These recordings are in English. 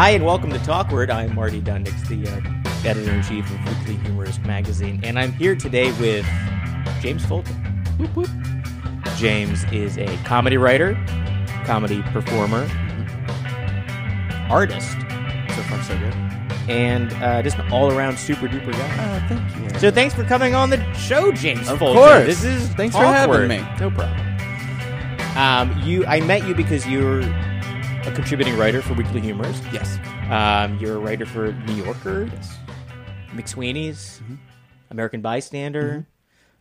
Hi, and welcome to Talkward. I'm Marty Dundics, the uh, editor in chief of Weekly Humorist magazine, and I'm here today with James Folta. Whoop, whoop. James is a comedy writer, comedy performer, artist, So far, so good. and uh, just an all around super duper guy. Oh, thank you. So thanks for coming on the show, James Of Folta. course. This is Thanks for having me. No problem. Um, you, I met you because you're a contributing writer for Weekly Humorist. yes. Um, you're a writer for New Yorker, Yes. McSweeney's, Mm-hmm. American Bystander.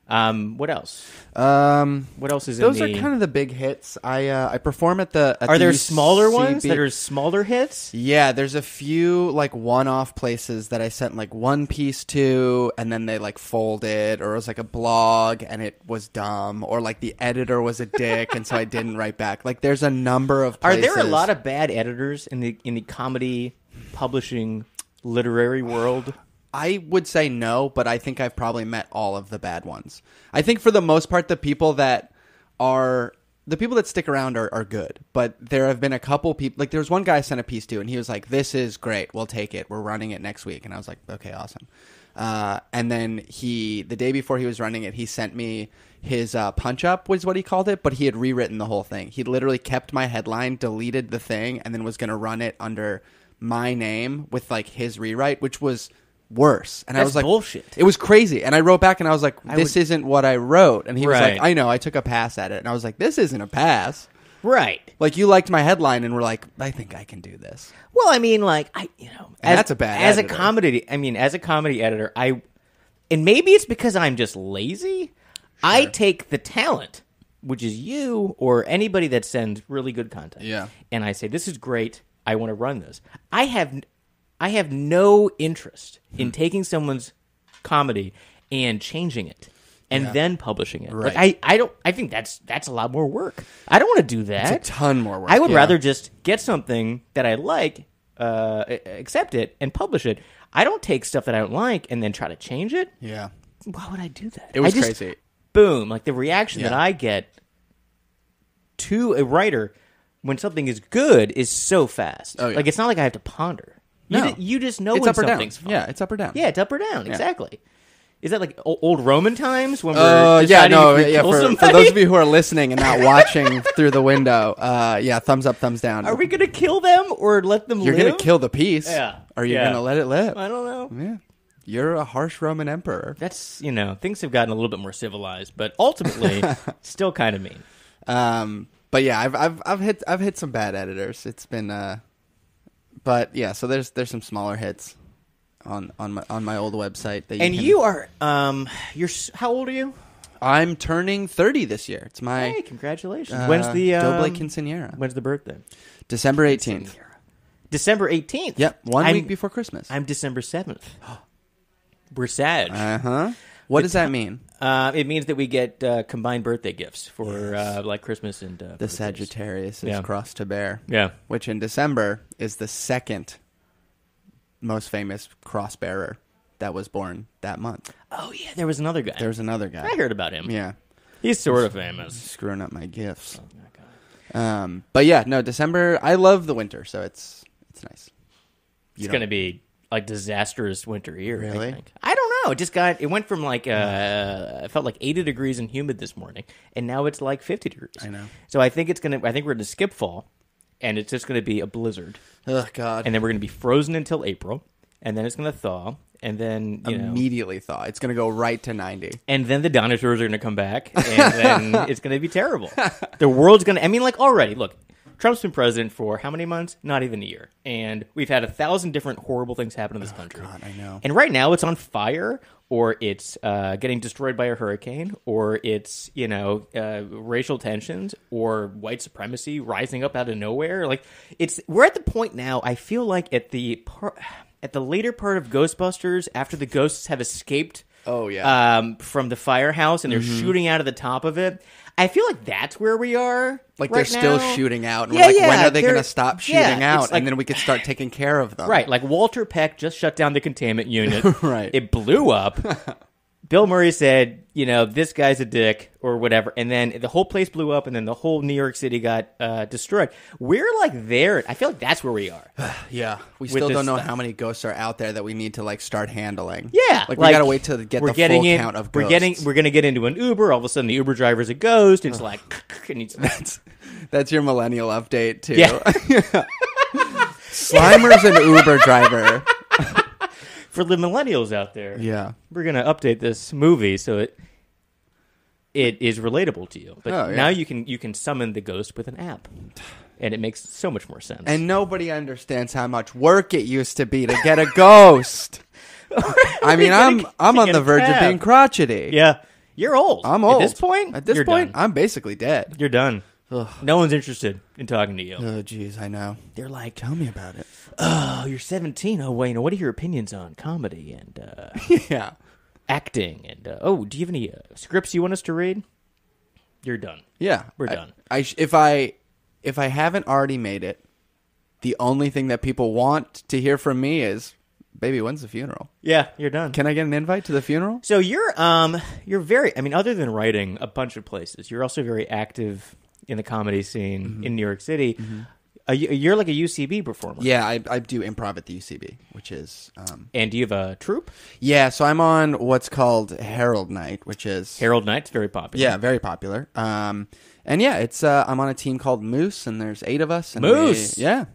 Um, what else? Um, What else is those in are kind of the big hits. I uh, I perform at the. At are the there smaller ones that are smaller hits? Yeah, there's a few like one-off places that I sent like one piece to, and then they like folded, or it was like a blog and it was dumb, or like the editor was a dick, and so I didn't write back. Like, there's a number of. Are there a lot of bad editors in the in the comedy publishing literary world? I would say no, but I think I've probably met all of the bad ones. I think for the most part, the people that are the people that stick around are, are good, but there have been a couple people. Like there was one guy I sent a piece to, and he was like, "This is great. We'll take it. We're running it next week." And I was like, "Okay, awesome." Uh, and then he, the day before he was running it, he sent me his uh, punch up was what he called it, but he had rewritten the whole thing. He literally kept my headline, deleted the thing, and then was going to run it under my name with like his rewrite, which was worse. And I That's was like, bullshit. It was crazy. And I wrote back and I was like, this would- isn't what I wrote. And he was Right. like, I know, I took a pass at it. And I was like, this isn't a pass. Right. Like you liked my headline and were like, I think I can do this. Well, I mean, like I, you know, And as, that's a bad as editor. a comedy. I mean, as a comedy editor, I, and maybe it's because I'm just lazy. I take the talent, which is you or anybody that sends really good content. Yeah. and I say this is great. I want to run this. I have, n- I have no interest Hmm. in taking someone's comedy and changing it. And Yeah. then publishing it. Like I, I don't. I think that's that's a lot more work. I don't want to do that. It's a ton more work. I would yeah. rather just get something that I like, uh, a- accept it, and publish it. I don't take stuff that I don't like and then try to change it. Yeah. Why would I do that? It was I just- crazy. Boom! Like the reaction that Yeah. I get to a writer when something is good is so fast. Oh, yeah. Like it's not like I have to ponder. You, No. ju- you just know It's when up or down. something's. Yeah, it's up or down. Yeah, it's up or down. Exactly. Is that like o- old Roman times when we're Uh, yeah, deciding no, if we yeah. kill For, for somebody? those of you who are listening and not watching through the window, uh, yeah, thumbs up, thumbs down. are we gonna kill them or let them live? You're live? gonna kill the piece. Yeah. Are you're Yeah. gonna let it live. I don't know. Yeah. You're a harsh Roman emperor. That's you know things have gotten a little bit more civilized, but ultimately still kind of mean. Um, but yeah, I've I've I've hit I've hit some bad editors. It's been uh, but yeah, so there's there's some smaller hits on on my on my old website. That you And can- you are um you're s- how old are you? I'm turning 30 this year. It's my Hey, congratulations. uh, when's the um, Doble Quinceanera? When's the birthday? December 18th. December eighteenth. Yep, one I'm, week before Christmas. I'm December seventh. We're sad. Uh huh. What does that mean? Uh, it means that we get uh, combined birthday gifts for uh, like Christmas and uh, The birthdays. Sagittarius is Yeah. crossed to bear. Yeah. Which in December is the second most famous cross bearer that was born that month. Oh yeah, there was another guy. There's another guy. I heard about him. Yeah. He's sort of famous. screwing up my gifts. Um, but yeah, no, December. I love the winter, so it's it's nice. You It's don't- going to be a disastrous winter here. Really? I, think. I don't know. It just got. It went from like uh, it felt like eighty degrees and humid this morning, and now it's like fifty degrees. I know. So I think it's gonna. I think we're gonna skip fall, and it's just gonna be a blizzard, Oh God! and then we're gonna be frozen until April, and then it's gonna thaw, and then you know. immediately thought it's gonna go right to ninety. And then the dinosaurs are going to come back, and then it's going to be terrible. The world's going to. I mean, like already. Look, Trump's been president for how many months? Not even a year, and we've had a thousand different horrible things happen in this country. Oh, God, I know. And right now, it's on fire, or it's uh, getting destroyed by a hurricane, or it's you know uh, racial tensions, or white supremacy rising up out of nowhere. Like it's we're at the point now. I feel like at the par- at the later part of Ghostbusters, after the ghosts have escaped Oh, yeah. um, from the firehouse and they're Mm-hmm. shooting out of the top of it. I feel like that's where we are. Like right they're still shooting out, and Yeah, we're like, yeah, when are they they're- gonna stop yeah, shooting out? like- and then we could start taking care of them. Right, like Walter Peck just shut down the containment unit. Right. it blew up. Bill Murray said, you know, this guy's a dick or whatever, and then the whole place blew up, and then the whole New York City got uh, destroyed. We're like there. I feel like that's where we are. Yeah, we With still this don't know stuff. how many ghosts are out there that we need to like start handling. Yeah, like, we gotta wait to get we're the getting full in, count of ghosts. We're getting, we're gonna get into an Uber. All of a sudden, the Uber driver's a ghost, and it's like, and that's that's your millennial update too. Yeah. Slimer's an Uber driver. for the millennials out there. Yeah. we're gonna update this movie so it it is relatable to you. But Oh, yeah. now you can you can summon the ghost with an app, and it makes so much more sense. And nobody understands how much work it used to be to get a ghost. I mean, I'm a- I'm on the verge of being crotchety. yeah, you're old. I'm old. at this point. At this point, done. I'm basically dead. you're done. Ugh. No one's interested in talking to you. Oh, jeez, I know. They're like, Tell me about it. "Oh, you're 17. Oh, wait, what are your opinions on comedy and uh, yeah. acting? And uh, oh, do you have any uh, scripts you want us to read?" You're done. Yeah, We're I- done. I, sh- if I if I haven't already made it, the only thing that people want to hear from me is, "Baby, when's the funeral? Yeah, you're done. Can I get an invite to the funeral?" So you're um you're very I mean other than writing a bunch of places, you're also very active in the comedy scene Mm-hmm. in New York City. Uh, you- you're like a UCB performer. Yeah, I, I do improv at the UCB, which is um, And do you have a troupe? yeah. So I'm on what's called Harold Night, which is Harold Night's very popular. yeah, very popular. Um, and yeah, it's uh, I'm on a team called Moose, and there's eight of us. And Moose! we- yeah.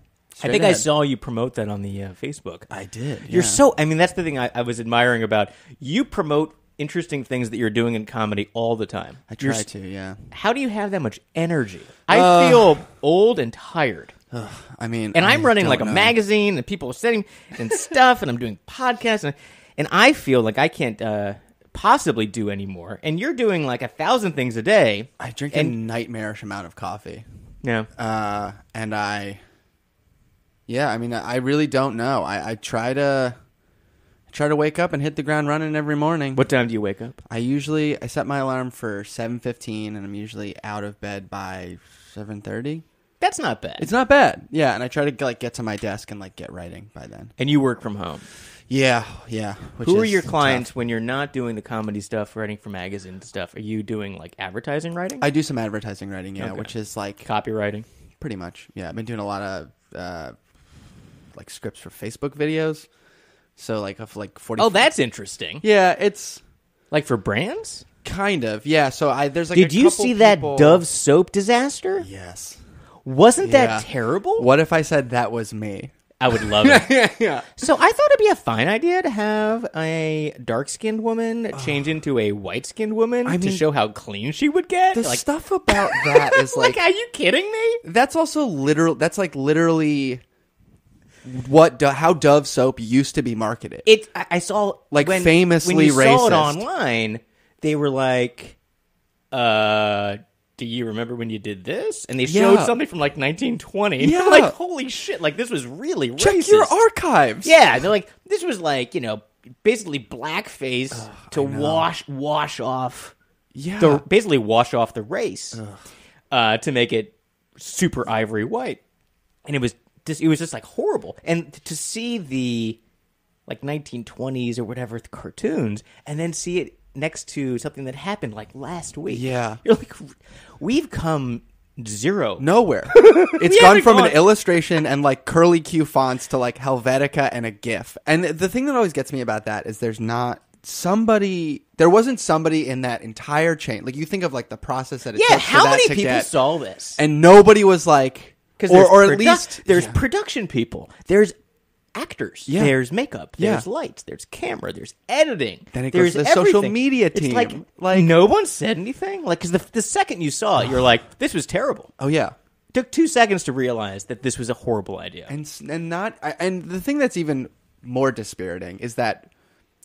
I think I saw you promote that on the uh, Facebook. I did. You're yeah. so I mean that's the thing I, I was admiring about you promote interesting things that you're doing in comedy all the time. I try to. Yeah. How do you have that much energy? I Uh, feel old and tired. Ugh, I mean, and I I'm running don't like a know. magazine, and people are sitting and stuff, and I'm doing podcasts, and, and I feel like I can't uh, possibly do anymore. And you're doing like a thousand things a day. I drink a nightmarish amount of coffee. yeah, uh, and I, yeah, I mean, I I really don't know. I, I try to I try to wake up and hit the ground running every morning. what time do you wake up? I usually I set my alarm for seven fifteen, and I'm usually out of bed by seven thirty. That's not bad. It's not bad, yeah. And I try to like get to my desk and like get writing by then. and you work from home. Yeah, yeah. which Who are your tough. clients when you're not doing the comedy stuff, writing for magazine stuff? Are you doing like advertising writing, I do some advertising writing, yeah, Okay. which is like copywriting? pretty much. Yeah, I've been doing a lot of uh, like scripts for Facebook videos. So like of like forty. Oh, that's interesting. yeah, it's Like for brands? kind of yeah. So I there's like Did a you couple see that people- Dove soap disaster? Yes. Wasn't Yeah. that terrible? What if I said that was me? I would love it. yeah, yeah. So I thought it'd be a fine idea to have a dark-skinned woman change into a white-skinned woman I to mean, show how clean she would get. The like, stuff about that is like, like are you kidding me? that's also literal. That's like literally what Do- how Dove soap used to be marketed. It. I, I saw Like, when, famously when you saw it racist. online. They were like, "Uh, do you remember when you did this?" And they showed Yeah. something from like 1920. Yeah. like, "Holy shit! Like this was really Check racist." your archives. Yeah, they're like, this was like you know basically blackface to wash wash off yeah. the basically wash off the race uh, to make it super ivory white, and it was just it was just like horrible. And to see the like 1920s or whatever cartoons, and then see it next to something that happened like last week. Yeah. you're like, we've come zero. Nowhere. It's gone from gone- an illustration and like curly Q fonts to like Helvetica and a GIF. And the thing that always gets me about that is there's not somebody. There wasn't somebody in that entire chain. Like you think of like the process that it Yeah, took how many to people get, saw this? and nobody was like, Because or, or at least there's Yeah. production people, there's actors, Yeah. there's makeup, Yeah. there's lights, there's camera, there's editing. Then it goes there's to the social everything. media It's team. like, Like- no one said anything. Like because the the second you saw it, you're like, this was terrible. oh yeah. took two seconds to realize that this was a horrible idea. and and not and the thing that's even more dispiriting is that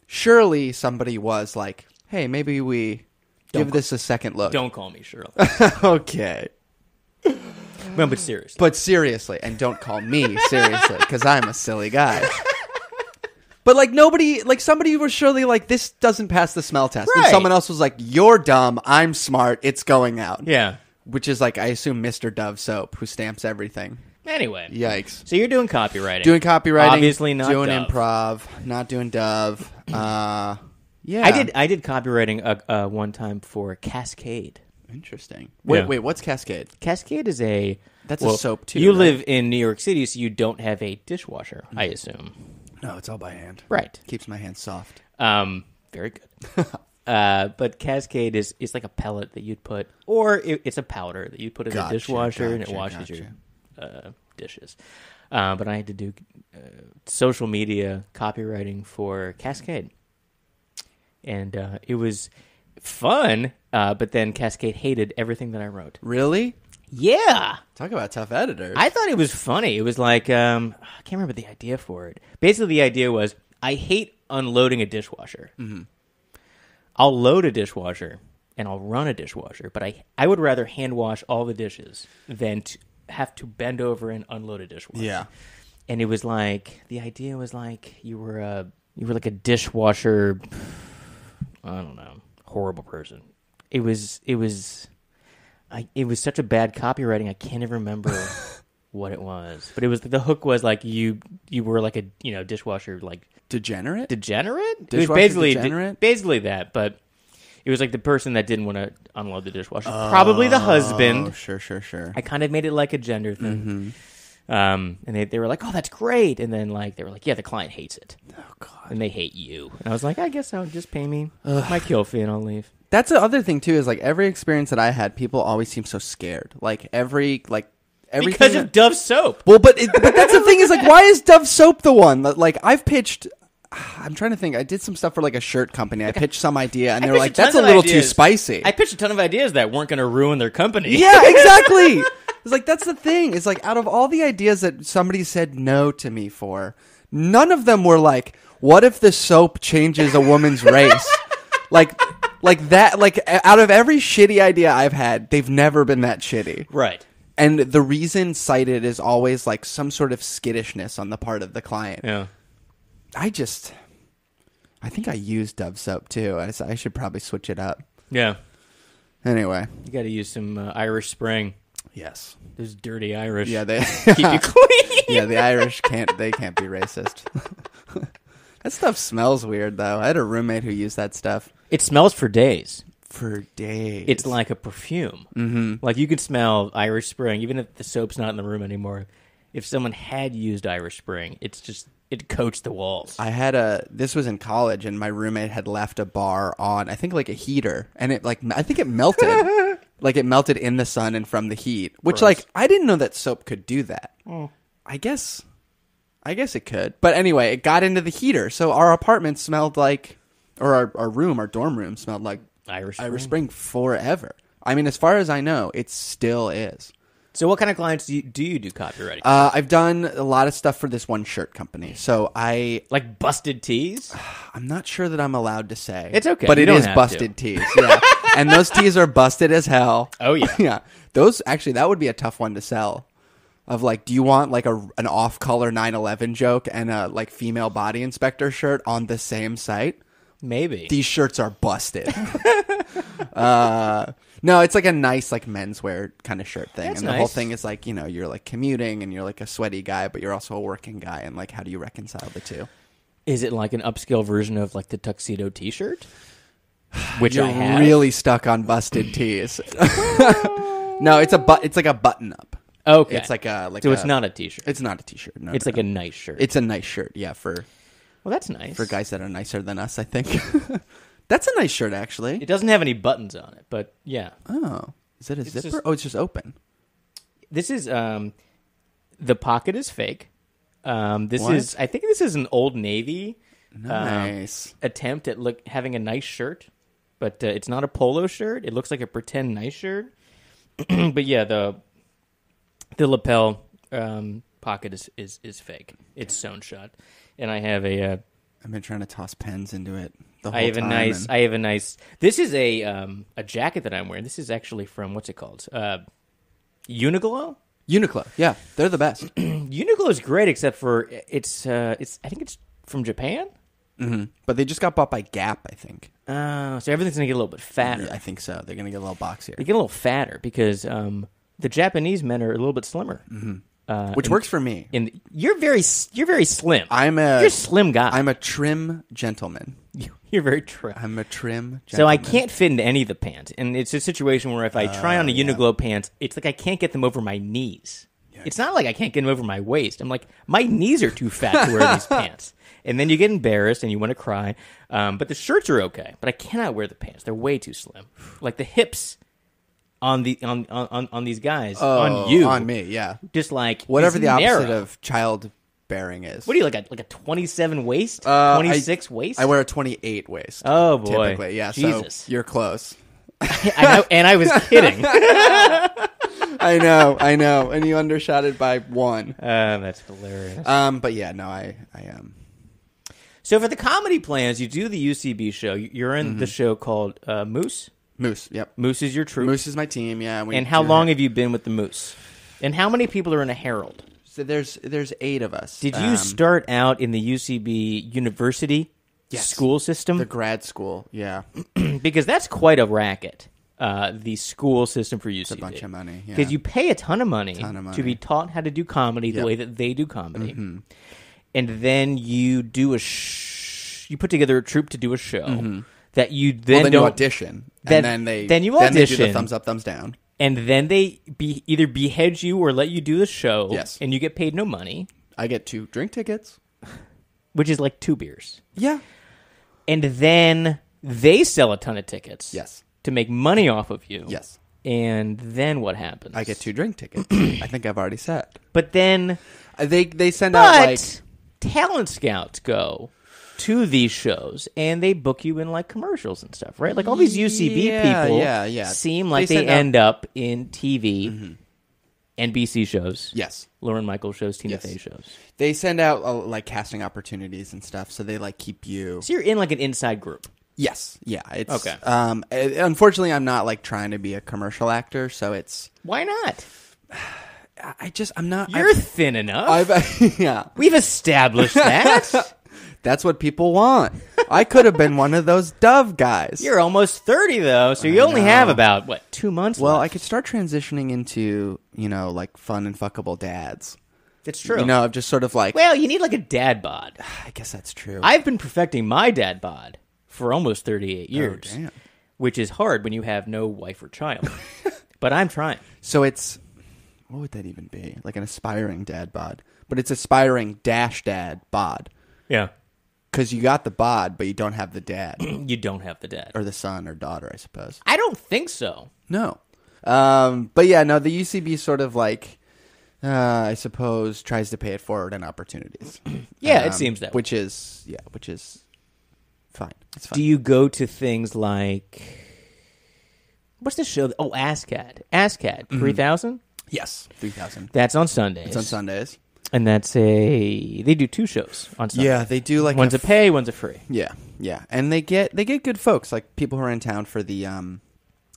surely somebody was like, "Hey, maybe we Don't give this a second look." Don't call me Shirley. okay, no, but seriously, but seriously, and don't call me seriously because I'm a silly guy. But like nobody, like somebody was surely like, "This doesn't pass the smell test," and Right. someone else was like, "You're dumb. I'm smart. It's going out." yeah. Which is like I assume Mr. Dove soap who stamps everything. Anyway, Yikes. so you're doing copywriting, doing copywriting, Obviously not doing Dove. improv, not doing Dove. Uh, Yeah. I did. I did copywriting uh, uh, one time for Cascade. Interesting. Wait, Yeah. wait. What's Cascade? Cascade is a That's a soap, too, You right? live in New York City, so you don't have a dishwasher. I assume. No, it's all by hand. Right. Keeps my hands soft. Um, very good. uh, but Cascade is is like a pellet that you'd put, or it, it's a powder that you put in Gotcha, a dishwasher and it gotcha, washes your uh, dishes. Uh, but I had to do uh, social media copywriting for Cascade, and uh, it was fun. Uh, but then Cascade hated everything that I wrote. Really? Yeah. Talk about tough editors. I thought it was funny. It was like um, I can't remember the idea for it. Basically, the idea was I hate unloading a dishwasher. Mm-hmm. I'll load a dishwasher and I'll run a dishwasher, but I I would rather hand wash all the dishes than to have to bend over and unload a dishwasher. yeah. and it was like the idea was like you were a you were like a dishwasher. I don't know, horrible person. It was it was, I it was such a bad copywriting. I can't even remember what it was, but it was the hook was like you you were like a you know dishwasher like Degenerate? degenerate. it was basically degenerate? basically that, but. It was like the person that didn't want to unload the dishwasher, probably the husband. Oh, sure, sure, sure. I kind of made it like a gender thing. Mm-hmm. Um, and they, they were like, oh, that's great. And then like they were like, yeah, the client hates it. oh god. And they hate you. And I was like, I guess I'll just pay me my kill fee and I'll leave. That's the other thing too. Is like every experience that I had, people always seem so scared. Like every like everything. Because of Dove soap. Well, but it, but that's the thing is like, why is Dove soap the one that like I've pitched? I'm trying to think. I did some stuff for like a shirt company. I pitched some idea, and I they were pitched like, "That's a of little too ideas. spicy." I pitched a ton of ideas that weren't going to ruin their company. yeah, exactly. It's like that's the thing. It's like out of all the ideas that somebody said no to me for, none of them were like, "What if the soap changes a woman's race?" like, like that. Like out of every shitty idea I've had, they've never been that shitty. Right. And the reason cited is always like some sort of skittishness on the part of the client. Yeah. I just, I think I use Dove soap too. I should probably switch it up. Yeah. Anyway, You got to use some uh, Irish Spring. Yes, Those dirty Irish. yeah, they keep you clean. yeah the Irish can't they can't be racist. that stuff smells weird though. I had a roommate who used that stuff It smells for days. for days. It's like a perfume. Mm-hmm. Like you could smell Irish Spring, even if the soap's not in the room anymore. If someone had used Irish Spring, it's just it coats the walls. I had a this was in college and my roommate had left a bar on I think like a heater and it like I think it melted like it melted in the sun and from the heat which Gross. like I didn't know that soap could do that. I guess I guess it could. But anyway, it got into the heater. So our apartment smelled like or our, our room, our dorm room smelled like Irish Irish Spring forever. I mean as far as I know, it still is. So, what kind of clients do you do, you do copywriting? Uh, I've done a lot of stuff for this one shirt company. So I like busted tees? I'm not sure that I'm allowed to say. It's okay. But You it don't is have busted tees. Yeah. and those tees are busted as hell. Oh, yeah. yeah. Those actually that would be a tough one to sell. Of like, do you want like a an off color 911 joke and a like female body inspector shirt on the same site? Maybe. These shirts are busted. uh no, it's like a nice like menswear kind of shirt thing. That's and the whole thing is like, you know, you're like commuting and you're like a sweaty guy, but you're also a working guy and like how do you reconcile the two? Is it like an upscale version of like the tuxedo T-shirt? Which You're I have. really stuck on busted tees. no, it's a but. It's like a button up. okay. It's like a like. so a, it's not a T-shirt. It's not a t-shirt. No, it's no, like no. a nice shirt. It's a nice shirt. Yeah, for well, that's nice for guys that are nicer than us. I think that's a nice shirt actually. It doesn't have any buttons on it, but yeah, Oh, is it a zipper? just- oh, it's just open. this is um, the pocket is fake. Um, this What? is I think this is an old navy um, Nice. attempt at look having a nice shirt, but uh, it's not a polo shirt. It looks like a pretend nice shirt. but yeah, the the lapel um, pocket is, is is fake. It's sewn shut, and I have a uh, I've been trying to toss pens into it. The whole I have a nice and- I have a nice. This is a um, a jacket that I'm wearing. This is actually from what's it called? Uh, Uniqlo. Uniqlo. Yeah, they're the best. Uniqlo is great, except for it's uh, it's I think it's from Japan. Hmm But they just got bought by Gap, I think. Uh, so everything's gonna get a little bit fatter. I think so. They're gonna get a little boxier, They get a little fatter because um, the Japanese men are a little bit slimmer. Mm-hmm. Uh, which and- works for me. And you're very you're very slim. I'm a you're a slim guy. I'm a trim gentleman. You- You're very trim. I'm a trim. So I can't fit into any of the pants, and it's a situation where if I try on a Uniqlo pants, it's like I can't get them over my knees. It's not like I can't get them over my waist. I'm like my knees are too fat to wear these pants, and then you get embarrassed and you want to cry. Um, but the shirts are okay, but I cannot wear the pants. They're way too slim. Like the hips on the on on, on these guys Oh, on you on me. Yeah, just like whatever the opposite of child bearing is. What do you like a like a 27 waist, Uh, 26 waist? I wear a 28 waist. Oh, boy. typically, yeah. Jesus. So you're close. I know, and I was kidding. I know, I know, and you undershot it by one. Uh, that's hilarious. Um, but yeah, no, I, I am. So for the comedy plans, you do the UCB show. You're in Mm-hmm. the show called uh, Moose. Moose. Yep. Moose is your troupe. Moose is my team. Yeah. we and how long that. have you been with the Moose? And how many people are in a Harold? So there's there's eight of us. Did you Um, start out in the UCB university Yes. school system? the grad school? Yeah, because that's quite a racket. Uh, the school system for UCB. it's a bunch of money. Yeah. because you pay a ton of money, Ton of to be taught how to do comedy the Yep. Mm-hmm. way that they do comedy, and then you do a sh- you put together a troupe to do a show that you then Mm-hmm. well, then you don't audition, then- and then they then you audition Then they do the thumbs up, thumbs down. and then they be either behead you or let you do the show. Yes. and you get paid no money, I get two drink tickets. which is like two beers, Yeah. and then they sell a ton of tickets. Yes. to make money off of you. Yes. and then what happens? I get two drink tickets. I think I've already said. but then Uh, They they send out like talent scouts go to these shows and they book you in like commercials and stuff, right? Like all these UCB Yeah, people yeah, yeah. seem like They they, Mm-hmm. end up in TV, NBC shows, yes. Lorne Michaels shows, Tina Yes. Fey shows. They send out uh, like casting opportunities and stuff, so they like keep you. So you're in like an inside group. Yes, yeah. It's Okay. Um, uh, unfortunately, I'm not like trying to be a commercial actor, so it's. Why not? I- I just I'm not. You're thin enough. I've, I've yeah. We've established that. That's what people want. I could have been one of those Dove guys. you're almost 30 though, so you only know. have about what, 2 months well, left. I could start transitioning into you know like fun and fuckable dads. It's true. You know, of just sort of like. well, you need like a dad bod. I guess that's true. I've been perfecting my dad bod for almost 38 years, Oh, damn. which is hard when you have no wife or child. but I'm trying. So it's what would that even be? Like an aspiring dad bod, but it's aspiring dash dad bod Yeah. because you got the bod, but you don't have the dad You don't have the dad. or the son or daughter, I suppose. I don't think so. No, um, but yeah, no. The UCB sort of like, uh, I suppose, tries to pay it forward in opportunities. Yeah, it Um, seems that way. which is yeah, which is fine. It's fine. Do you go to things like what's the show? Oh, ASSSSCAT. ASSSSCAT Mm-hmm. 3000? Yes, three thousand. That's on Sundays. It's on Sundays. And that's a they do two shows on Sunday. Yeah, they do like one's a a pay, one's a free. Yeah, yeah, and they get they get good folks like people who are in town for the um,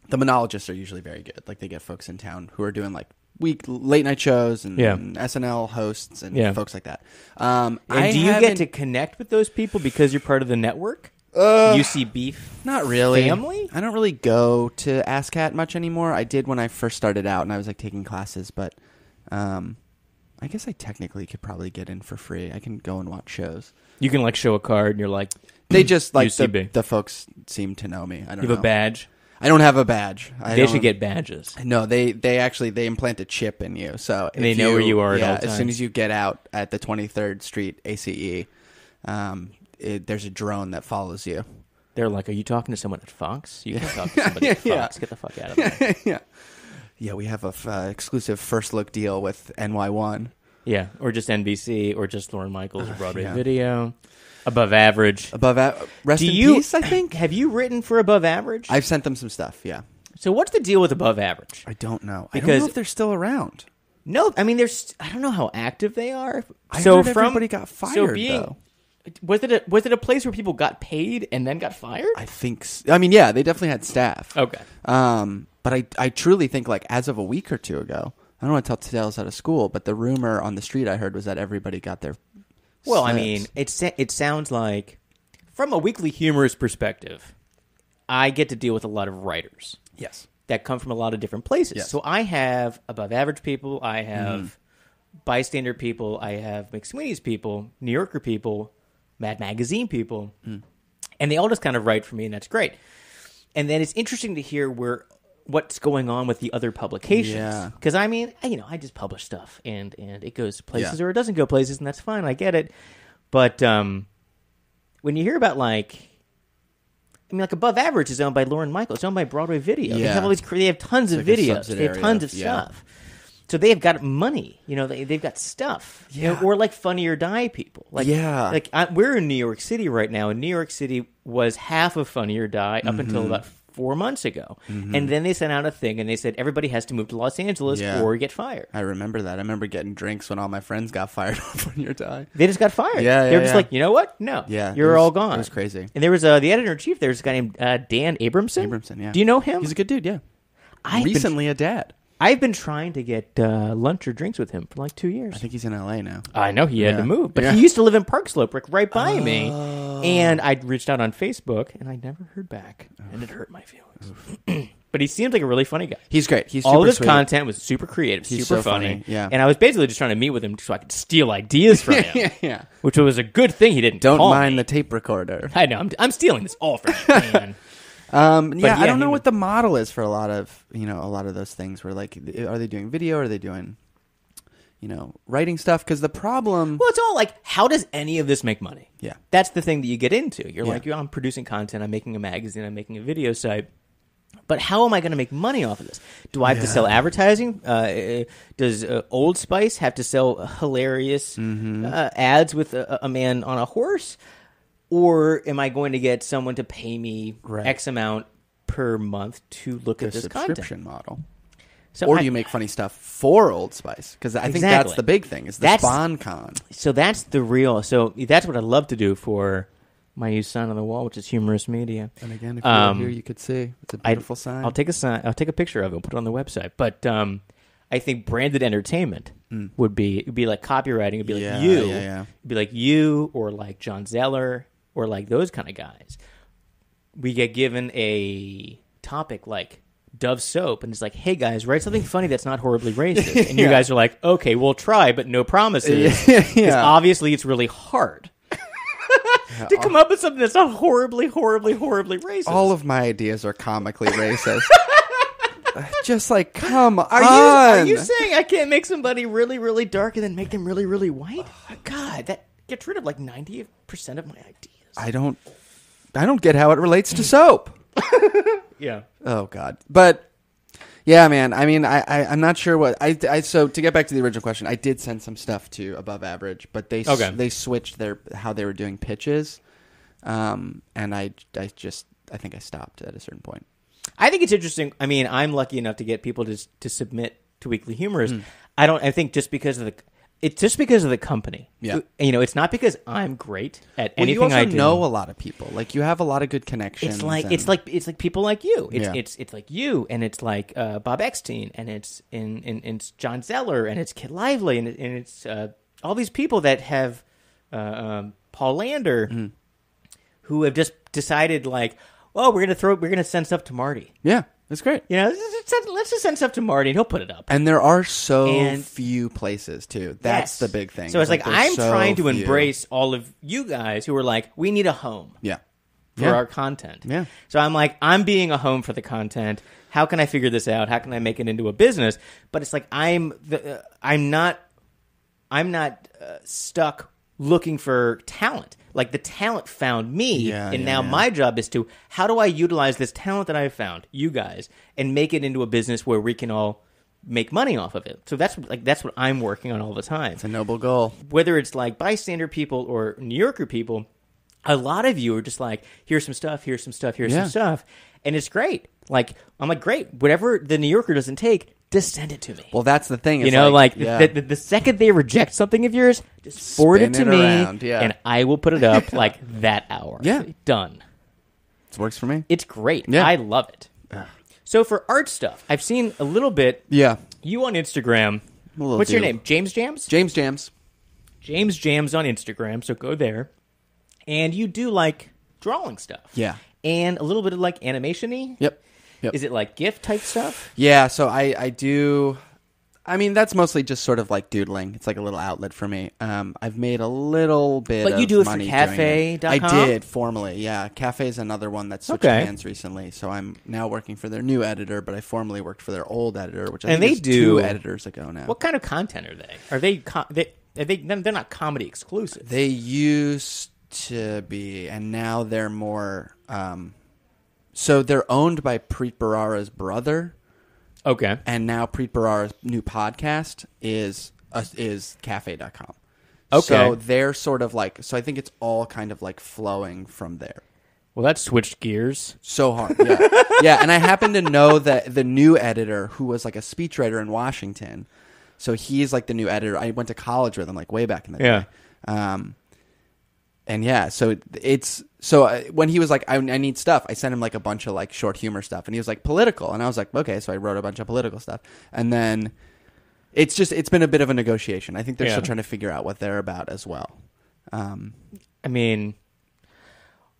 the monologists are usually very good. Like they get folks in town who are doing like week late night shows and, Yeah. and SNL hosts and Yeah. folks like that. Um, And I do you get to connect with those people because you're part of the network? Uh, UCB Not really. family? I don't really go to ASSSSCAT much anymore. I did when I first started out and I was like taking classes, but um, I guess I technically could probably get in for free. I can go and watch shows. You can like show a card and you're like, They just like the, UCB. the folks seem to know me. I don't you know. have a badge. I don't have a badge. I they don't- should get badges. No, they they actually they implant a chip in you, so And they if know where you are at all as soon times. as you get out at the Twenty Third Street ACE, um, it, there's a drone that follows you. They're like, "Are you talking to someone at Fox? You can't talk to somebody at Yeah. Fox. Get the fuck out of there." yeah, yeah. We have a f- uh, exclusive first look deal with NY One. yeah, or just NBC, or just Lorne Michaels or Broadway yeah. Video. Above average. Above a- rest Do in you? peace. I think Have you written for Above Average? I've sent them some stuff. Yeah, so what's the deal with Above Average? I don't know. I don't know if they're still around. No, I mean, there's. I don't know how active they are. I so heard from everybody got so fired, being, though. Was it a was it a place where people got paid and then got fired? I think. s- I mean, yeah, they definitely had staff. okay. Um, but I, I truly think like as of a week or two ago, I don't want to tell tales out of school, but the rumor on the street I heard was that everybody got their. Well, I slips. mean, it sa- it sounds like from a weekly humorist perspective, I get to deal with a lot of writers yes, that come from a lot of different places. Yes. So I have above average people, I have bystander people, I have McSweeney's people, New Yorker people, Mad Magazine people. and they all just kind of write for me, and that's great. And then it's interesting to hear where what's going on with the other publications. Yeah. Because I mean, you know, I just publish stuff, and and it goes places Yeah. or it doesn't go places, and that's fine. I get it. But um, when you hear about like. I mean, like Above Average is owned by Lorne Michael. It's owned by Broadway Video. Yeah. They have all these. They have tons of like videos. They have tons of- of yeah. stuff. So they've got money. You know, they they've got stuff. You know, Yeah. or like Funny or Die people. Like Yeah. Like I, we're in New York City right now, and New York City was half of Funny or Die up Mm-hmm. until about four months ago, and then they sent out a thing and they said everybody has to move to Los Angeles Yeah. or get fired. I remember that. I remember getting drinks when all my friends got fired off Funny or Die. They just got fired. Yeah, they yeah, were just like, you know what? No, Yeah, you're was- all gone. it was crazy. And there was uh, the editor in chief. There's a guy named uh, Dan Abramson. Abramson, yeah. Do you know him? He's a good dude, yeah. I've been- Recently a dad. I've been trying to get uh, lunch or drinks with him for like two years. I think he's in LA now. I know he had to move, but Yeah. he used to live in Park Slope, like right by me. And I reached out on Facebook, and I never heard back, and it hurt my feelings. but he seemed like a really funny guy. He's great. He's All super of his sweet. content was super creative, He's super so funny. funny, yeah. And I was basically just trying to meet with him so I could steal ideas from him, yeah, yeah. which was a good thing he didn't. Don't call mind me. the tape recorder. I know. I'm, I'm stealing this all from him. man. Um, yeah, yeah, I don't know what the model is for a lot of you know a lot of those things. Where like, are they doing video? Or are they doing, you know, writing stuff? Because the problem, Well, it's all like, how does any of this make money? Yeah. That's the thing that you get into. You're Yeah. like, I'm producing content, I'm making a magazine, I'm making a video site. But how am I going to make money off of this? Do I have to sell advertising? Uh, does uh, Old Spice have to sell hilarious Mm-hmm. uh, ads with a, a man on a horse? Or am I going to get someone to pay me Right. X amount per month to look the at this content? subscription model. So or I- do you make funny stuff for Old Spice? Because I think that's the big thing. Is the That's- Spon Con? so that's the real. So that's what I love to do for my new sign on the wall, which is humorous media. And again, if you Um, were here, you could see it's a beautiful sign. I'll take a sign. I'll take a picture of it and put it on the website. But um, I think branded entertainment would be it'd be like copywriting. It'd be like. Yeah, you. yeah, yeah. It'd be like you or like John Zeller or like those kind of guys. We get given a topic like Dove soap, and it's like, hey guys, write something funny that's not horribly racist. And you Yeah. guys are like, okay, we'll try, but no promises. Because Yeah. obviously it's really hard. to come up with something that's not horribly, horribly, horribly racist. All of my ideas are comically racist. Just like, come Are on. you are you saying I can't make somebody really really dark and then make them really really white? Oh, God, that gets rid of like ninety percent of my ideas. I don't. I don't get how it relates to soap. yeah. Oh God, but yeah, man. I mean, I, I I'm not sure what I, I so to get back to the original question, I did send some stuff to above average, but they Okay. they switched their how they were doing pitches, um, and I I just I think I stopped at a certain point. I think it's interesting. I mean, I'm lucky enough to get people to to submit to Weekly Humorist. I don't. I think just because of the. It's just because of the company. Yeah. You know, it's not because I'm great at Well, anything you also I do. know a lot of people. Like you have a lot of good connections. It's like and- it's like it's like people like you. It's Yeah. it's it's like you, and it's like uh, Bob Eckstein, and it's in, in, in it's John Zeller, and it's Kid Lively, and, and it's uh, all these people that have uh, um, Paul Lander, Mm-hmm. who have just decided like, oh, we're gonna throw, we're gonna send stuff to Marty. yeah, it's great. You know, let's just, send- let's just send stuff to Marty, and he'll put it up. And there are so And- few places too. That's Yes. the big thing. So it's like, there's I'm so trying to few. embrace all of you guys who are like, we need a home. Yeah. for Yeah. our content. Yeah. So I'm like, I'm being a home for the content. How can I figure this out? How can I make it into a business? But it's like I'm the uh, I'm not I'm not uh, stuck looking for talent. Like the talent found me, Yeah, and yeah, now yeah. my job is to how do I utilize this talent that I've found, you guys, and make it into a business where we can all make money off of it. So that's like that's what I'm working on all the time It's a noble goal. whether it's like bystander people or New Yorker people, a lot of you are just like, here's some stuff, here's some stuff, here's some stuff. And it's great. Like, I'm like, great. Whatever the New Yorker doesn't take, just send it to me. Well, that's the thing. you know, like, yeah. the, the, the second they reject something of yours, just forward it to Spin it me, yeah. and I will put it up like that hour. Yeah. done. it works for me. It's great. Yeah. I love it. So for art stuff, I've seen a little bit. Yeah. You on Instagram. little What's your name? James Jams. James Jams. James Jams on Instagram, so go there. And you do like drawing stuff. Yeah. And a little bit of like animation y. Yep. Yep. Is it like gift type stuff? Yeah, so I I do I mean, that's mostly just sort of like doodling. It's like a little outlet for me. Um, I've made a little bit. But you do it for Cafe.com? I did formally. Yeah, Cafe is another one that switched Okay. hands recently. So I'm now working for their new editor, but I formerly worked for their old editor, which I And think they is do- two editors ago now. What kind of content are they? Are they? Com- they are they? They're not comedy exclusive. They used to be, and now they're more. Um, so they're owned by Preet Bharara's brother, Okay. and now Preet Bharara's new podcast is uh, is Cafe.com. Okay. So they're sort of like. So I think it's all kind of like flowing from there. Well, that switched gears. So hard, yeah, yeah. And I happen to know that the new editor, who was like a speechwriter in Washington, so he's like the new editor. I went to college with him, like way back in the Yeah. day. Um, and yeah, so it's so uh, when he was like, I, I need stuff. I sent him like a bunch of like short humor stuff, and he was like political, and I was like, okay. So I wrote a bunch of political stuff, and then it's just it's been a bit of a negotiation. I think they're Yeah. still trying to figure out what they're about as well. Um, I mean,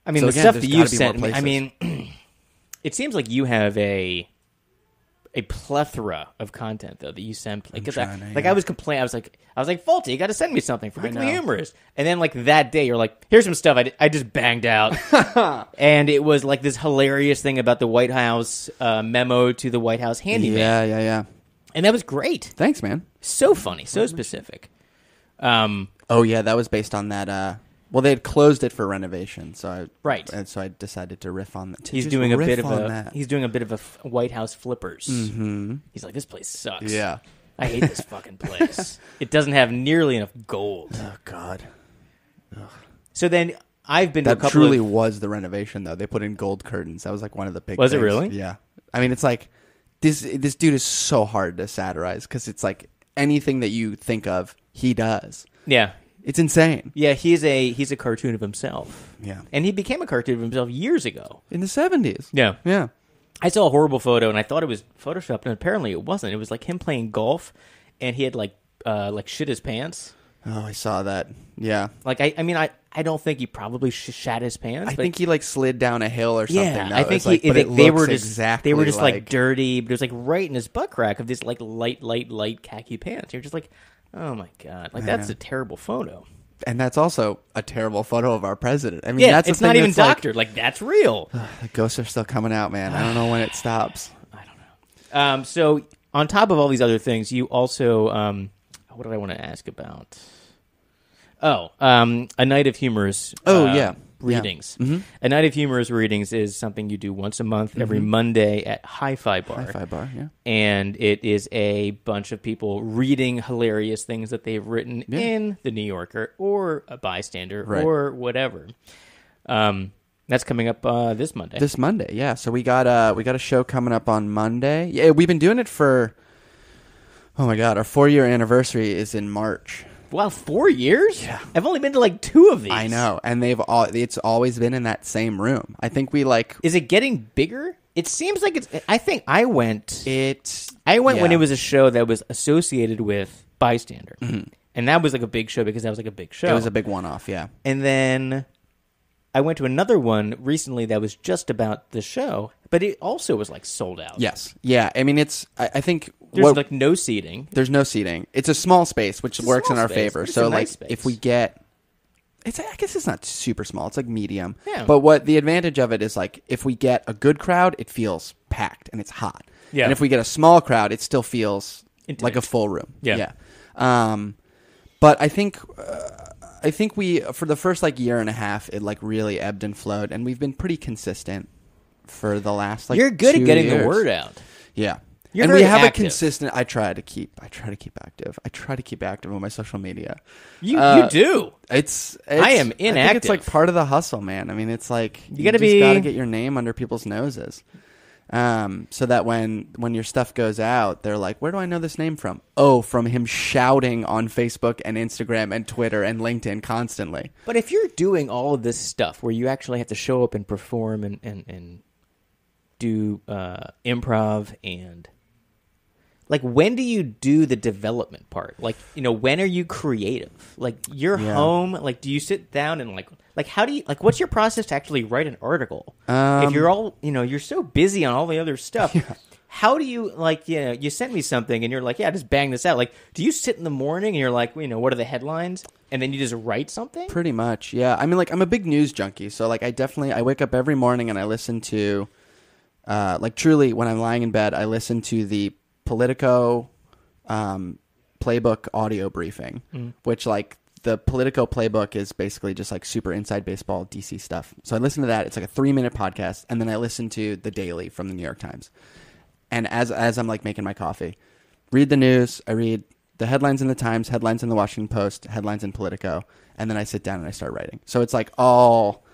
I mean So the again, stuff that you sent me. I mean, it seems like you have a a plethora of content though that you sent. Like, I, to, like yeah. I was complaining. I was like, I was like, Folta. You got to send me something for Weekly. Humorous. And then like that day, you're like, here's some stuff I just banged out, and it was like this hilarious thing about the White House uh, memo to the White House handyman, yeah, yeah, yeah. and that was great. Thanks, man. So funny, so specific. Um, Oh yeah, that was based on that. Uh, well, they had closed it for renovation, so I Right. and so I decided to riff on that. to he's just doing a riff bit of on a that. he's doing a bit of a f- White House flippers. Mm-hmm. He's like, this place sucks. Yeah. I hate this fucking place. it doesn't have nearly enough gold. Oh God, So then I've been to a that couple truly of was the renovation though. They put in gold curtains. That was like one of the big. Was it things. really? Yeah. I mean, it's like this. This dude is so hard to satirize because it's like anything that you think of, he does. yeah It's insane. yeah he's a he's a cartoon of himself. Yeah. and he became a cartoon of himself years ago. In the seventies. Yeah, Yeah. I saw a horrible photo and I thought it was photoshopped, and apparently it wasn't. It was like him playing golf, and he had like uh like shit his pants. Oh, I saw that. Yeah. Like I I mean I I don't think he probably sh- shat his pants. I but think he like slid down a hill or something. Yeah, That I think was, like, he, they, they were just exactly they were just like, like dirty, but it was like right in his butt crack of this like light, light, light khaki pants. You're just like, oh my god, like that's a terrible photo. and that's also a terrible photo of our president. I mean, Yeah, that's the it's not thing even that's, like, doctored. Like, that's real. the ghosts are still coming out, man. I don't know when it stops. I don't know. Um, so on top of all these other things, you also um, what did I want to ask about? Oh, um, a night of humorous. Oh, uh, yeah. Yeah. readings. A night of humorous readings is something you do once a month, every Monday at Hi-Fi Bar. Hi-Fi bar, yeah. and it is a bunch of people reading hilarious things that they've written in the New Yorker or a bystander Right. or whatever. Um, that's coming up uh, this Monday. This Monday, yeah. So we got uh we got a show coming up on Monday. Yeah, we've been doing it for. Oh my god, our four year anniversary is in March. Wow, four years? Yeah, I've only been to like two of these. I know, and they've all. It's always been in that same room. I think we like Is it getting bigger? It seems like it's. I think I went. it. I went when it was a show that was associated with bystander, and that was like a big show because that was like a big show. Mm-hmm. It was a big one off, yeah. And then I went to another one recently that was just about the show, but it also was like sold out. Yes, yeah. I mean, it's. I, I think There's what, like no seating. there's no seating. It's a small space, which works in our space, favor. it's So like, nice if we get, it's I guess it's not super small. It's like medium. Yeah. But what the advantage of it is like if we get a good crowd, it feels packed and it's hot. Yeah. And if we get a small crowd, it still feels Intimate. like a full room. Yeah. Yeah. Um, but I think. Uh, I think we for the first like year and a half it like really ebbed and flowed and we've been pretty consistent for the last like You're good at getting the word out. Yeah. You're and very we have active. a consistent I try to keep I try to keep active. I try to keep active on my social media. You Uh, you do. It's, it's I am I think inactive. it's like part of the hustle, man. I mean, it's like you, gotta just be- gotta get your name under people's noses. Um, so that when when your stuff goes out, they're like, "Where do I know this name from?" Oh, from him shouting on Facebook and Instagram and Twitter and LinkedIn constantly. But if you're doing all of this stuff where you actually have to show up and perform and and, and do uh, improv and like when do you do the development part? Like you know when are you creative? Like you're Yeah. home. Like do you sit down and like like how do you like what's your process to actually write an article? Um, if you're all you know you're so busy on all the other stuff. how do you like? You know, you sent me something, and you're like, yeah, just bang this out. Like, do you sit in the morning and you're like, you know, what are the headlines, and then you just write something? Pretty much, yeah. I mean, like I'm a big news junkie, so like I definitely I wake up every morning and I listen to, uh, like truly when I'm lying in bed, I listen to the Politico, um, playbook audio briefing, which like the Politico playbook is basically just like super inside baseball DC stuff. So I listen to that. It's like a three minute podcast, and then I listen to the Daily from the New York Times. And as as I'm like making my coffee, read the news. I read the headlines in the Times, headlines in the Washington Post, headlines in Politico, and then I sit down and I start writing. So it's like all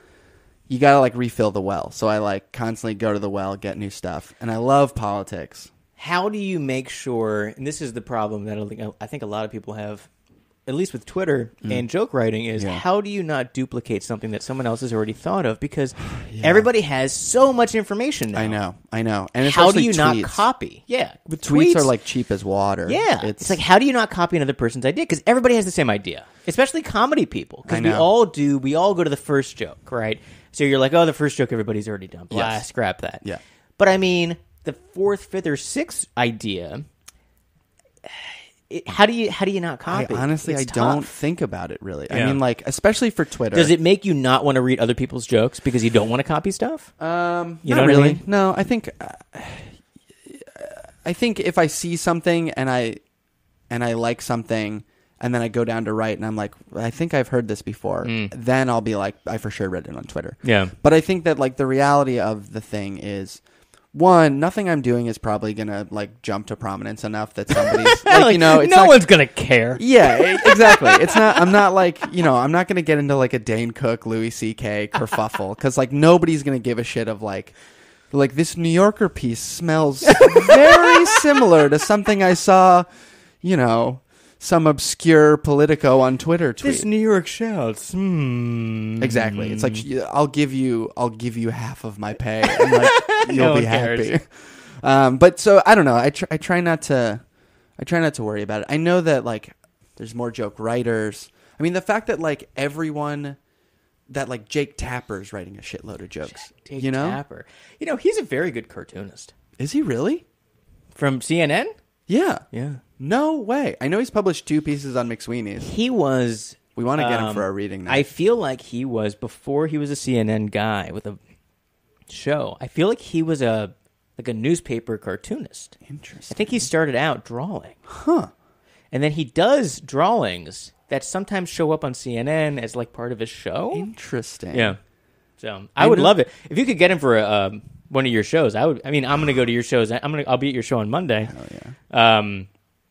you gotta like refill the well. So I like constantly go to the well, get new stuff, and I love politics. How do you make sure and this is the problem that I think, a lot of people have at least with twitter and joke writing is Mm. Yeah. how do you not duplicate something that someone else has already thought of because everybody has so much information now I know, I know. And how do you not copy yeah with Tweets, are like cheap as water. yeah it's, like how do you not copy another person's idea because everybody has the same idea especially comedy people because we all do we all go to the first joke right so you're like oh the first joke everybody's already done blah Yes. scrap that Yeah. but i mean the fourth fifth or sixth idea it, how do you how do you not I copy? honestly, It's I don't think about it really. I mean, like especially for Twitter. Does it make you not want to read other people's jokes because you don't want to copy stuff? Um, You not know what I really. mean? No, I think uh, I think if I see something and I and I like something and then I go down to write and I'm like, I think I've heard this before. Then I'll be like, I for sure read it on Twitter. Mm. Yeah. But I think that like the reality of the thing is. One, nothing I'm doing is probably gonna like jump to prominence enough that somebody's like, you know, it's no not, one's gonna care. Yeah, exactly. It's not. I'm not like you know. I'm not gonna get into like a Dane Cook, Louis C.K. kerfuffle because like nobody's gonna give a shit of like like this New Yorker piece smells very similar to something I saw, you know, some obscure Politico on Twitter tweet. This New York shouts. Hmm. Exactly. It's like I'll give you I'll give you half of my pay and like you'll No be happy. Um, but so I don't know. I tr- I try not to I try not to worry about it. I know that like there's more joke writers. I mean the fact that like everyone that like Jake Tapper's writing a shitload of jokes. Jake you know? Tapper. You know, he's a very good cartoonist. Is he really? From CNN? Yeah. Yeah. No way. I know he's published two pieces on McSweeney's. He was. We want to get him um, for our reading now. I feel like he was before he was a CNN guy with a show. I feel like he was a like a newspaper cartoonist. Interesting. I think he started out drawing, Huh. and then he does drawings that sometimes show up on CNN as like part of his show. Interesting. Yeah. So I would know- love it if you could get him for a, um, one of your shows. I would. I mean, I'm going to go to your shows. I'm going to. I'll be at your show on Monday. Oh yeah. Um,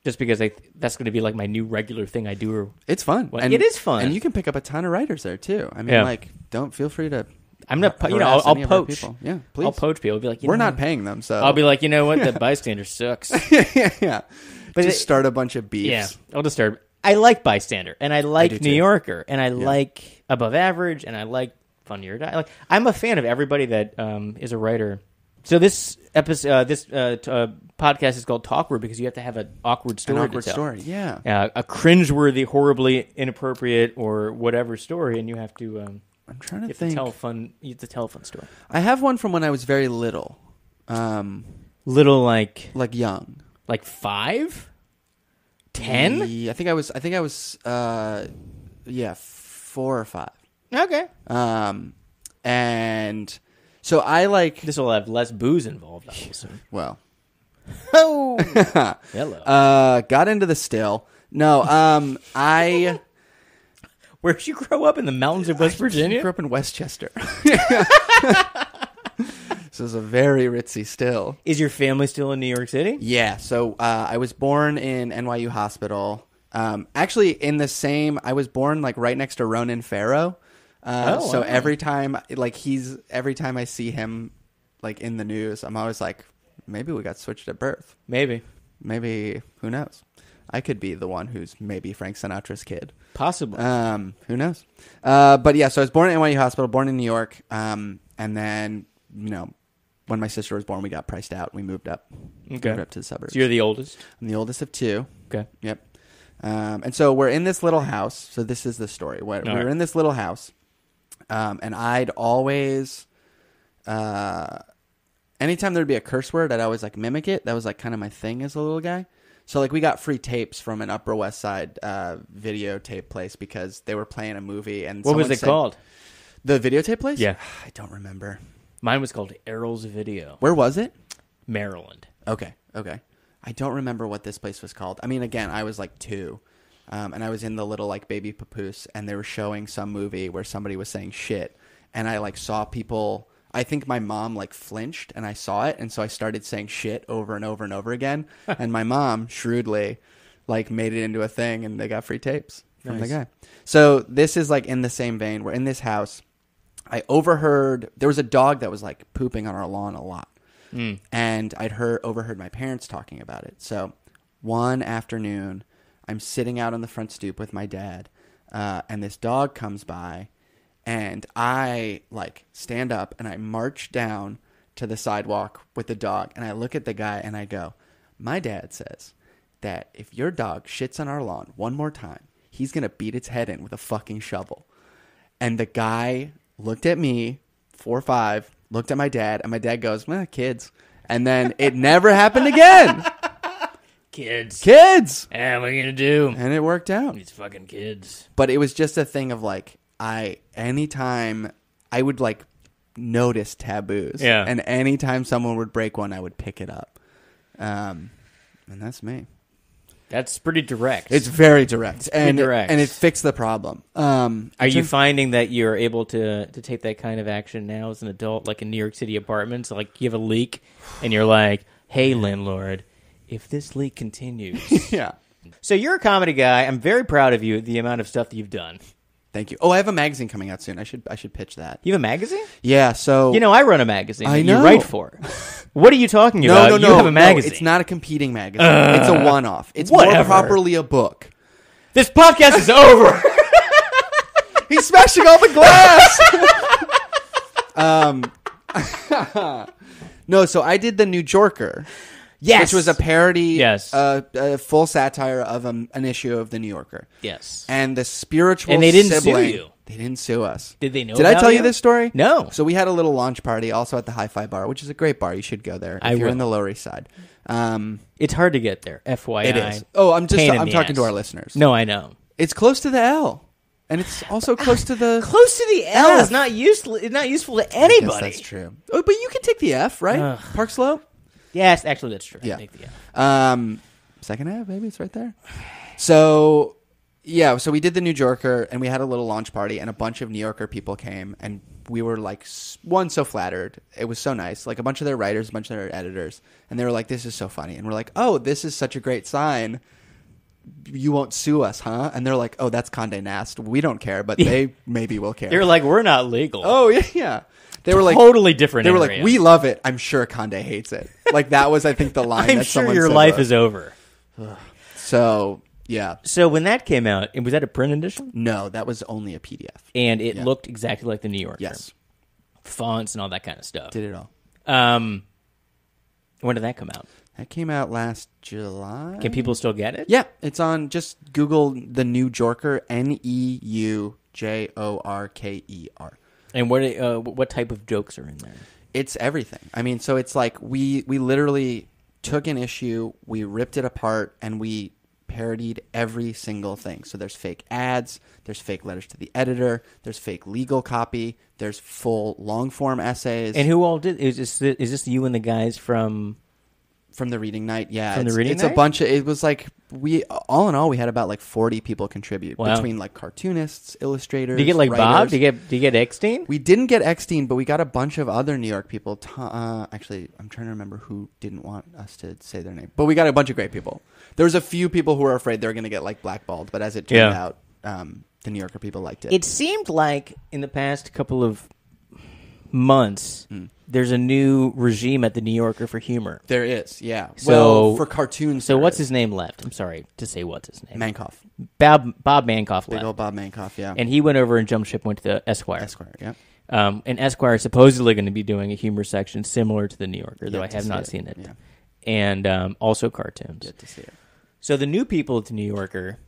just because I that's going to be like my new regular thing I do. Or It's fun. Well, it is fun. and you can pick up a ton of writers there too. I mean, Yeah. like, don't feel free to. I'm gonna, po- you know, I'll, I'll poach. people. Yeah, please. I'll poach people. I'll be like, you We're know not paying them, so I'll be like, you know what? The bystander sucks. yeah, yeah. But just it- start a bunch of beefs. yeah, I'll just start. I like bystander, and I like do New too. Yorker, and I like above average, and I like funnier. or. Like I'm a fan of everybody that um, is a writer. So this episode, uh, this uh, t- uh, podcast is called Talkward because you have to have an awkward An story. to awkward tell. story. Yeah. uh, a cringeworthy, horribly inappropriate, or whatever story, and you have to um, I'm trying you to have think. to tell a fun. You have to tell a fun story. I have one from when I was very little, um, Little like like young. like five, ten. Yeah, I think I was. I think I was. Uh, yeah, four or five. Okay, Um, and so I like. this will have less booze involved. Obviously. Well, Oh, hello. uh, got into the still. No, um, I. Where'd you grow up in the mountains of West I Virginia? grew up in Westchester. this is a very ritzy still. Is your family still in New York City? Yeah, so uh, I was born in NYU Hospital. Um, actually, in the same, I was born like right next to Ronan Farrow. Uh, Oh, so wow. every time, like he's every time I see him, like in the news, I'm always like, maybe we got switched at birth. Maybe, Maybe who knows? I could be the one who's maybe Frank Sinatra's kid. possibly. Um, who knows? Uh, but yeah, so I was born at NYU Hospital, born in New York, um, and then you know, when my sister was born, we got priced out. We moved up, Okay. moved up to the suburbs. so you're the oldest. I'm the oldest of two. Okay. Yep. Um, and so we're in this little house. So this is the story. We're, were right. in this little house, um, and I'd always, uh, anytime there'd be a curse word, I'd always like mimic it. That was like kind of my thing as a little guy. So like we got free tapes from an Upper West Side uh, videotape place because they were playing a movie and What was it said- called? The videotape place? Yeah. I don't remember. Mine was called Errol's Video, Where was it? Maryland. Okay, okay. I don't remember what this place was called. I mean, again, I was like two, um, and I was in the little like baby papoose, and they were showing some movie where somebody was saying shit, and I like saw people. I think my mom like flinched, and I saw it, and so I started saying shit over and over and over again, and my mom shrewdly like made it into a thing, and they got free tapes from the guy. So this is like in the same vein. We're in this house. I overheard there was a dog that was like pooping on our lawn a lot and I'd heard overheard my parents talking about it. So one afternoon, I'm sitting out on the front stoop with my dad, uh, and this dog comes by, and I like stand up and I march down to the sidewalk with the dog, and I look at the guy and I go, "My dad says that if your dog shits on our lawn one more time, he's gonna beat its head in with a fucking shovel." And the guy looked at me, four or five, looked at my dad, and my dad goes, eh, kids. And then it never happened again. Kids. Kids! Yeah, what are you gonna do? And it worked out. These fucking kids. But it was just a thing of like, I, anytime I would like notice taboos. Yeah. And anytime someone would break one, I would pick it up. Um, and that's me. That's pretty direct. It's very direct. and, direct. and it fixed the problem. Um, Are you finding that you're able to to take that kind of action now as an adult, like in New York City apartments? Like you have a leak, and you're like, "Hey, landlord, if this leak continues." yeah. so you're a comedy guy. I'm very proud of you. The amount of stuff that you've done. Thank you. Oh, I have a magazine coming out soon. I should I should pitch that. You have a magazine? Yeah. So You know, I run a magazine. I know. You write for. what are you talking no, about? no, no. You have a no, magazine. it's not a competing magazine. it's a one-off. It's more whatever. properly a book. This podcast is over. He's smashing all the glass. um, no, so I did the New Yorker, yes, which was a parody, Yes. uh, a full satire of um, an issue of the New Yorker, yes. and the spiritual And they didn't sue sibling. you. They didn't sue us. Did they know Did I about tell you you? this story? No. So we had a little launch party also at the Hi-Fi Bar, which is a great bar. You should go there if I you're will. in the Lower East Side. Um, It's hard to get there. FYI. it is. Oh, I'm just Pain in I'm the talking ass. to our listeners. No, I know. It's close to the L, and it's also close to the. Close to the L F. is not useful. It's not useful to anybody. that's true. Oh, but you can take the F, right? Park Slope. Yes, actually, that's true. I Yeah. think Um, second half, maybe it's right there. So, yeah, so we did the New Yorker, and we had a little launch party, and a bunch of New Yorker people came, and we were like, s- one, so flattered. It was so nice. Like a bunch of their writers, a bunch of their editors, and they were like, "This is so funny," and we're like, "Oh, this is such a great sign." You won't sue us, huh? And they're like, "Oh, that's Condé Nast. We don't care, but they maybe will care." They're like, we're not legal. "Oh yeah, yeah." They were like, totally different. they were like, "We love it." I'm sure Condé hates it. Like that was, I think, the line. I'm that sure someone your said to life us. is over. So yeah, So when that came out, it was that a print edition, no, that was only a PDF. and it looked exactly like the New Yorker. Yes, fonts and all that kind of stuff. did it all. Um, when did that come out? That came out last July. Can people still get it? Yeah, it's on. Just Google the New Jorker. N e u j o r k e r. And what uh, what type of jokes are in there? It's everything. I mean, so it's like we we literally took an issue, we ripped it apart, and we parodied every single thing. So there's fake ads, there's fake letters to the editor, there's fake legal copy, there's full long form essays. And who all did? Is this is this you and the guys from? From the reading night, yeah, From the it's, reading it's night? a bunch of. It was like we all in all we had about like forty people contribute Wow. between like cartoonists, illustrators. Do you get like Bob? writers. Do you get do you get Eckstein? We didn't get Eckstein, but we got a bunch of other New York people. Uh, actually, I'm trying to remember who didn't want us to say their name, but we got a bunch of great people. There was a few people who were afraid they were going to get like blackballed, but as it turned Yeah. out, um, the New Yorker people liked it. It seemed like in the past couple of months, Hmm. There's a new regime at the New Yorker for humor. there is, yeah. So- well, for cartoons, So what's is. his name left? I'm sorry to say what's his name. Mankoff? Bob Bob Mankoff Big left, old Bob Mankoff, yeah. and he went over and jumped ship, went to the Esquire. Esquire, yeah. Um, and Esquire is supposedly going to be doing a humor section similar to the New Yorker, though I have see not it, seen it. yeah. And um, also cartoons. Get to see it. So the new people at the New Yorker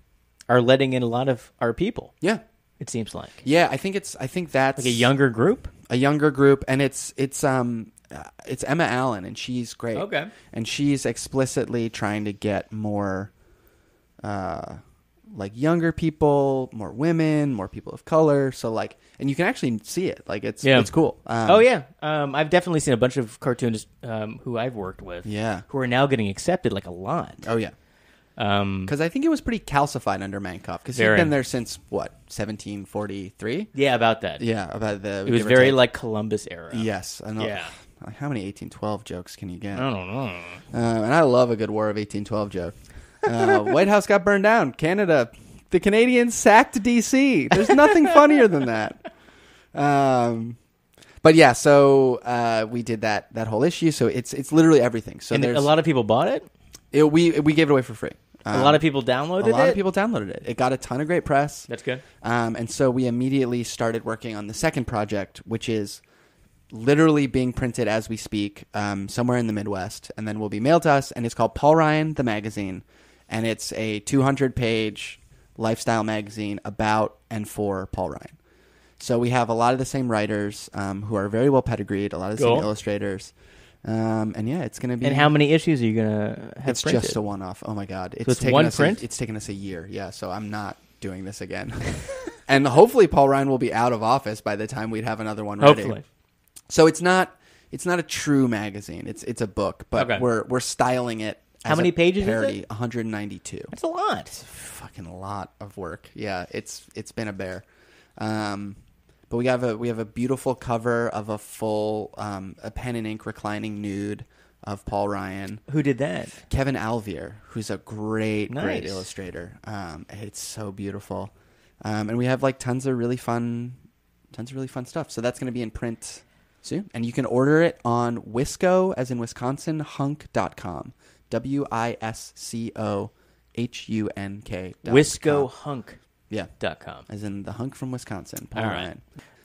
are letting in a lot of our people. Yeah, It seems like yeah. I think it's. I think that's like a younger group. A younger group and it's it's um uh, it's Emma Allen, and she's great. Okay. and she's explicitly trying to get more, uh, like younger people, more women, more people of color. So like, and you can actually see it. Like it's Yeah. it's cool. Um, oh yeah, um, I've definitely seen a bunch of cartoonists um, who I've worked with, Yeah. who are now getting accepted like a lot. Oh yeah. Um, Because I think it was pretty calcified under Mankoff because he's Very. been there since what 1743. yeah, about that. Yeah, about the. it was very take. like Columbus era. Yes, I know. Yeah. How many 1812 jokes can you get? I don't know. Uh, and I love a good War of 1812 joke. Uh, White House got burned down. Canada, the Canadians sacked DC. There's nothing funnier than that. Um, but yeah, so uh, we did that that whole issue. So it's it's literally everything. So and there's a lot of people bought it. it, we we gave it away for free. A Um, lot of people downloaded it. a lot it. of people downloaded it. It got a ton of great press. That's good. Um, and so we immediately started working on the second project, which is literally being printed as we speak um, somewhere in the Midwest, and then will be mailed to us. And it's called Paul Ryan the Magazine, and it's a 200 page lifestyle magazine about and for Paul Ryan. So we have a lot of the same writers um, who are very well pedigreed, a lot of the Cool. same illustrators. Um, and yeah, it's going to be. And how many issues are you gonna have It's printed? just a one-off. Oh my god! It's, it's taken one us print? A, it's taken us a year. Yeah, so I'm not doing this again. and hopefully, Paul Ryan will be out of office by the time we'd have another one ready. Hopefully. So it's not it's not a true magazine. It's it's a book, but Okay. we're we're styling it. How many a pages is it? Parody. 192. That's a lot. Fucking a fucking lot of work. Yeah, it's it's been a bear. Um, but we have a we have a beautiful cover of a full um, a pen and ink reclining nude of Paul Ryan. Who did that? Kevin Alvier, who's a great, great illustrator. Um, it's so beautiful, um, and we have like tons of really fun, tons of really fun stuff. So that's going to be in print soon, and you can order it on Wisco, as in Wisconsin, hunk.com. W i s c o h u n k. dot com. As in the hunk from Wisconsin. Paul All right. Ryan.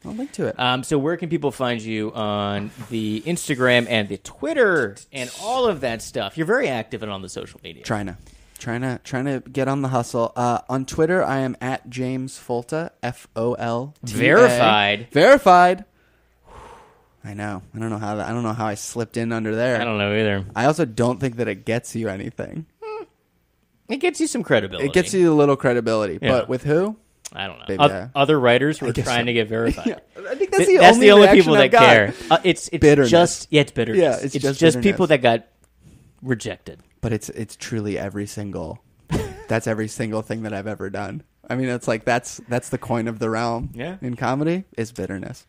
I'll link to it. Um, so where can people find you on the Instagram and the Twitter and all of that stuff? You're very active and on the social media. trying to trying to trying to get on the hustle uh, on twitter i am at james folta f-o-l Verified. verified i know i don't know how that i don't know how i slipped in under there I don't know either. I also don't think that it gets you anything It gets you some credibility. it gets you a little credibility Yeah. but with who I don't know. Maybe, Oth- yeah. Other writers who I are guess trying so. to get verified. Yeah, i think that's the That's only, the only people that got. care. Uh, it's it's Bitterness. just yeah, it's bitterness. Yeah, it's it's just just bitterness. people that got rejected. but it's it's truly every single that's every single thing that i've ever done i mean it's like that's that's the coin of the realm Yeah. in comedy is bitterness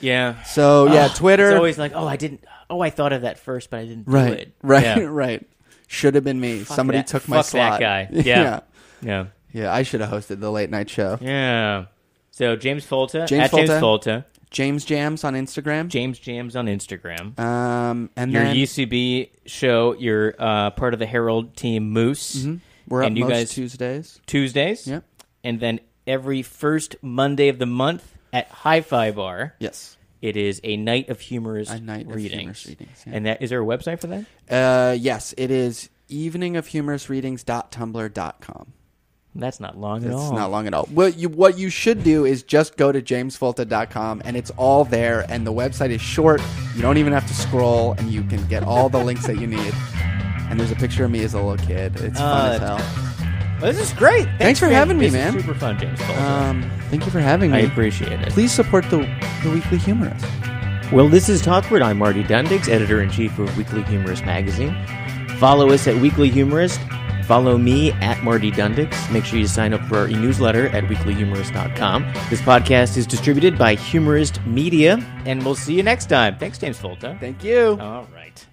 Yeah. so yeah twitter It's always like, oh, I didn't. Oh, I thought of that first, but I didn't do Right, it. right, Yeah. right. Should have been me. Fuck Somebody that- took my fuck that slot. guy. yeah, Yeah. Yeah. yeah. I should have hosted the late night show. Yeah. So James Folta James at James Folta. James Jams on Instagram. James Jams on Instagram. Um, and your then UCB show. You're uh, part of the Harold team Moose. Mhm. we're up and you most guys- Tuesdays. Tuesdays. Yep. And then every first Monday of the month at Hi-Fi Bar, Yes. It is a night of humorous A night of readings. humorous readings, yeah. And that is there a website for that? Uh, yes, it is eveningofhumorousreadings.tumblr.com. That's not long at It's all. not long at all. What you what you should do is just go to jamesfolta.com and it's all there and the website is short. You don't even have to scroll and you can get all the links that you need. And there's a picture of me as a little kid. It's fun Uh, as hell. Well, this is great. Thanks, for having me, This is man. super fun, James Folta. Um, thank you for having me. I appreciate it. Please support the the Weekly Humorist. Well, this is Talkward. I'm Marty Dundics, editor in chief of Weekly Humorist magazine. Follow us at Weekly Humorist. Follow me at Marty Dundics. Make sure you sign up for our e-newsletter at weeklyhumorist.com. This podcast is distributed by Humorist Media, and we'll see you next time. Thanks, James Folta. Thank you. All right.